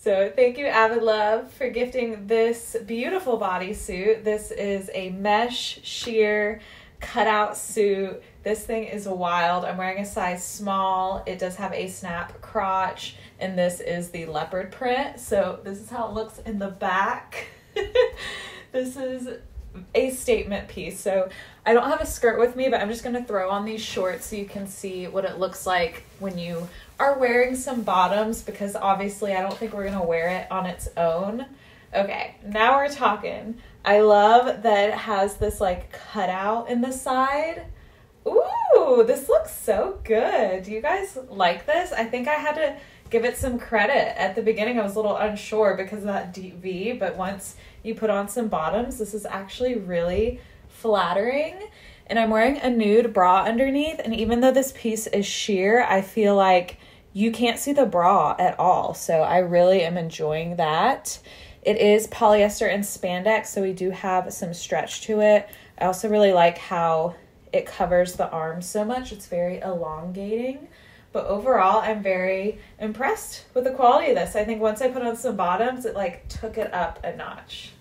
So, thank you, Avidlove, for gifting this beautiful bodysuit. This is a mesh sheer cutout suit. This thing is wild. I'm wearing a size small. It does have a snap crotch, and this is the leopard print. So, this is how it looks in the back. this is a statement piece. So I don't have a skirt with me, but I'm just going to throw on these shorts so you can see what it looks like when you are wearing some bottoms because obviously I don't think we're going to wear it on its own. Okay, now we're talking. I love that it has this like cutout in the side. Ooh, this looks so good. Do you guys like this? I think I had to give it some credit. At the beginning, I was a little unsure because of that deep V, but once you put on some bottoms, this is actually really flattering. And I'm wearing a nude bra underneath, and even though this piece is sheer, I feel like you can't see the bra at all. So I really am enjoying that. It is polyester and spandex, so we do have some stretch to it. I also really like how it covers the arms so much. It's very elongating. But overall, I'm very impressed with the quality of this. I think once I put on some bottoms, it like took it up a notch.